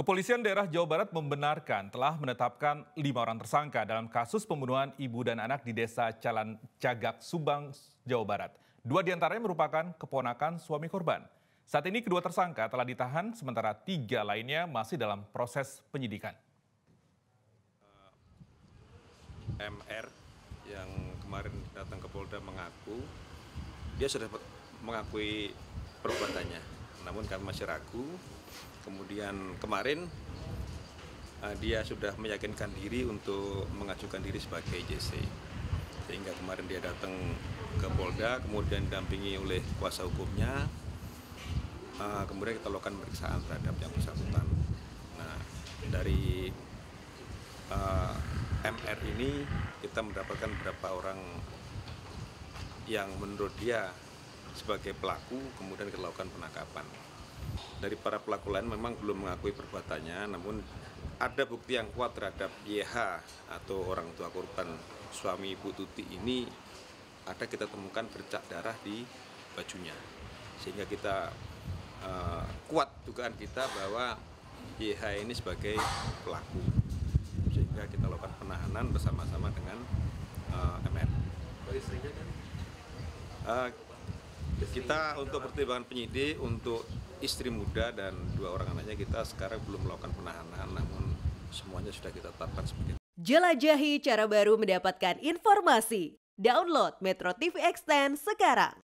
Kepolisian daerah Jawa Barat membenarkan telah menetapkan lima orang tersangka dalam kasus pembunuhan ibu dan anak di desa Calan Cagak, Subang, Jawa Barat. Dua di antaranya merupakan keponakan suami korban. Saat ini kedua tersangka telah ditahan, sementara tiga lainnya masih dalam proses penyidikan. MR yang kemarin datang ke Polda mengaku dia sudah mengakui perbuatannya, namun kami masih ragu kemudian kemarin uh, dia sudah meyakinkan diri untuk mengajukan diri sebagai JC sehingga kemarin dia datang ke Polda kemudian didampingi oleh kuasa hukumnya. Uh, kemudian kita lakukan pemeriksaan terhadap yang bersangkutan. Nah dari uh, MR ini kita mendapatkan beberapa orang yang menurut dia sebagai pelaku kemudian kita lakukan penangkapan dari para pelaku lain memang belum mengakui perbuatannya, namun ada bukti yang kuat terhadap YH atau orang tua korban. Suami Ibu Tuti ini ada kita temukan bercak darah di bajunya, sehingga kita uh, kuat dugaan kita bahwa YH ini sebagai pelaku, sehingga kita lakukan penahanan bersama-sama dengan uh, MR. Uh, kita untuk pertimbangan penyidik untuk istri muda dan dua orang anaknya kita sekarang belum melakukan penahanan namun semuanya sudah kita tetapkan sebagai Jelajahi cara baru mendapatkan informasi. Download Metro TV Extend sekarang.